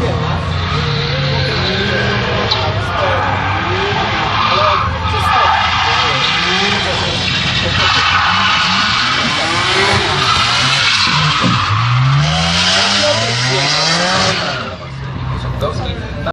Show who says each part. Speaker 1: 谢 谢